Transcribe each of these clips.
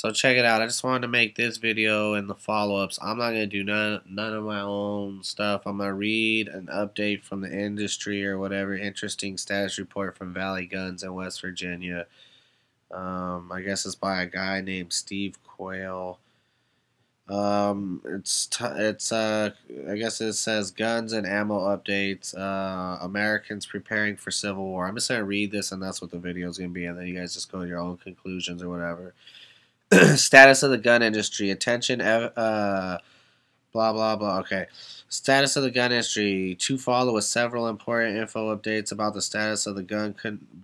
So check it out. I just wanted to make this video and the follow-ups. I'm not going to do none, none of my own stuff. I'm going to read an update from the industry or whatever. Interesting status report from Valley Guns in West Virginia. Um, I guess it's by a guy named Steve Quayle. Um, it's it's uh, I guess it says guns and ammo updates. Uh, Americans preparing for civil war. I'm just gonna read this, and that's what the video is gonna be, and then you guys just go to your own conclusions or whatever. Status of the gun industry. Attention, uh, blah blah blah. Okay. Status of the gun industry. To follow with several important info updates about the status of the gun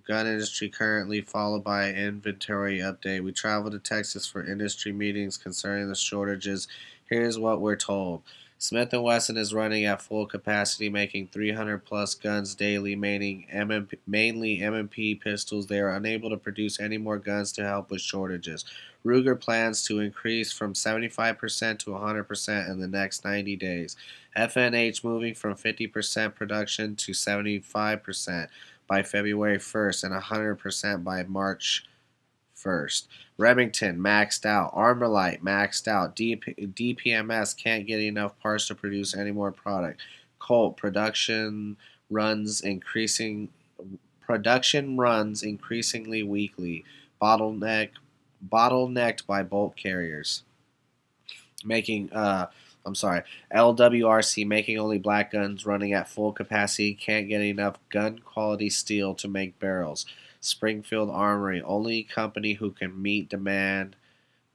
gun industry currently, followed by inventory update. We traveled to Texas for industry meetings concerning the shortages. Here's what we're told. Smith & Wesson is running at full capacity, making 300 plus guns daily, mainly M&P pistols. They are unable to produce any more guns to help with shortages. Ruger plans to increase from 75% to 100% in the next 90 days. FNH moving from 50% production to 75% by February 1st and 100% by March 1st. Remington maxed out. Armalite maxed out. DP, DPMS can't get enough parts to produce any more product. Colt production runs increasing production runs increasingly weekly. Bottleneck bottlenecked by bolt carriers. Making uh I'm sorry, LWRC making only black guns running at full capacity can't get enough gun quality steel to make barrels. Springfield Armory, only company who can meet demand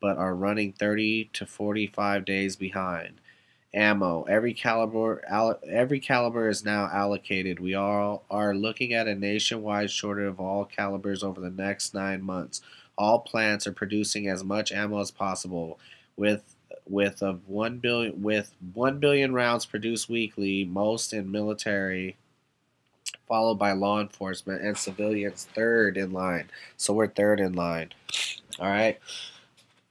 but are running 30 to 45 days behind. Ammo. Every caliber every caliber is now allocated. We all are looking at a nationwide shortage of all calibers over the next 9 months. All plants are producing as much ammo as possible with with of 1 billion with 1 billion rounds produced weekly, most in military followed by law enforcement and civilians third in line. So we're third in line. All right.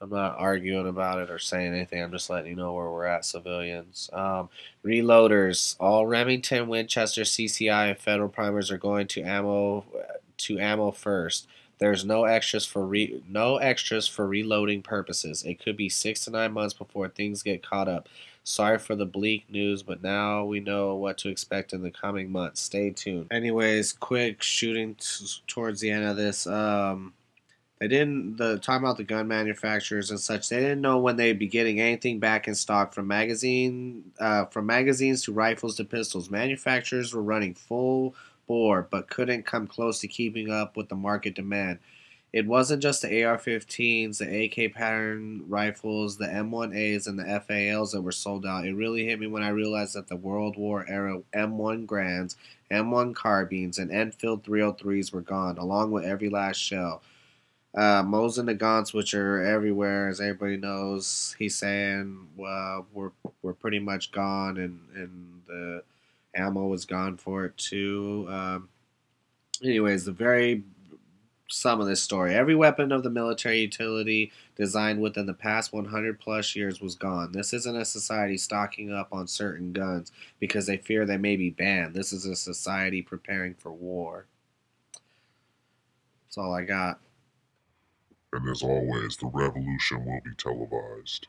I'm not arguing about it or saying anything. I'm just letting you know where we're at, civilians. Um, reloaders. All Remington, Winchester, CCI, and Federal primers are going to ammo to ammo first. There's no extras for re- no extras for reloading purposes. It could be six to nine months before things get caught up. Sorry for the bleak news, but now we know what to expect in the coming months. Stay tuned. Anyways, quick shooting towards the end of this. Um, they didn't the talking about the gun manufacturers and such. They didn't know when they'd be getting anything back in stock from magazine uh, from magazines to rifles to pistols. Manufacturers were running full but couldn't come close to keeping up with the market demand. It wasn't just the AR-15s, the AK pattern rifles, the M1As, and the FALs that were sold out. It really hit me when I realized that the World War era M1 Garands, M1 carbines, and Enfield 303s were gone, along with every last shell. Uh, Mosin Nagants, which are everywhere, as everybody knows, he's saying, well, we're we're pretty much gone, and and the ammo was gone for it too. Um, anyways, the very sum of this story. Every weapon of the military utility designed within the past 100 plus years was gone. This isn't a society stocking up on certain guns because they fear they may be banned. This is a society preparing for war. That's all I got. And as always, the revolution will be televised.